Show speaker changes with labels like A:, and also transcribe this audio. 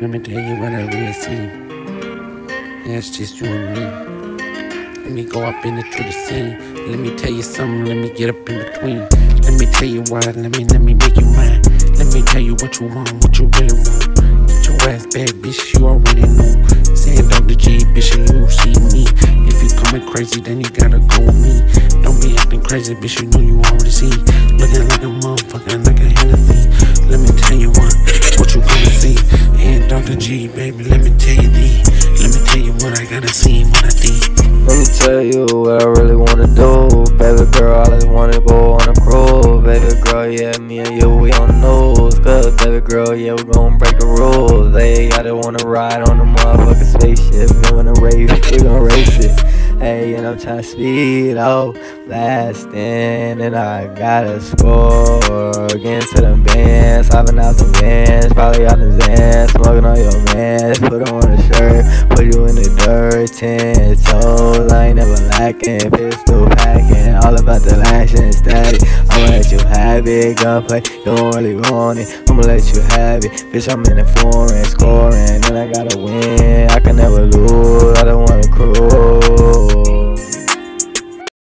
A: Let me tell you what I really see. It's just you and me. Let me go up in the the scene. Let me tell you something. Let me get up in between. Let me tell you why. Let me let me make you mine. Let me tell you what you want, what you really want. Get your ass back, bitch. You already know. Saying Dr. G, bitch, and you see me. If you coming crazy, then you gotta go with me. Don't be acting crazy, bitch. You know you already see. Looking like a motherfucker, like a Hennessy. Baby, let me tell you the. Let me tell you what I gotta see, what I think.
B: Let me tell you what I really wanna do, baby girl. I just wanna go on a cruise, baby girl. Yeah, me and you we on the nose, cause baby girl, yeah we gon' break the rules. Hey, I just wanna ride on the motherfucking spaceship, we wanna race, we gon' race it. Hey, and I'm trying to speed out, blasting, and I gotta score. Getting to the bands, hopping out the bands, Put on a shirt, put you in the dirt, ten toes. I ain't never lacking, pistol packing, all about the action static. I'ma let you have it, gunplay, you don't really want it. I'ma let you have it, bitch. I'm in the foreign, scoring, and I gotta win.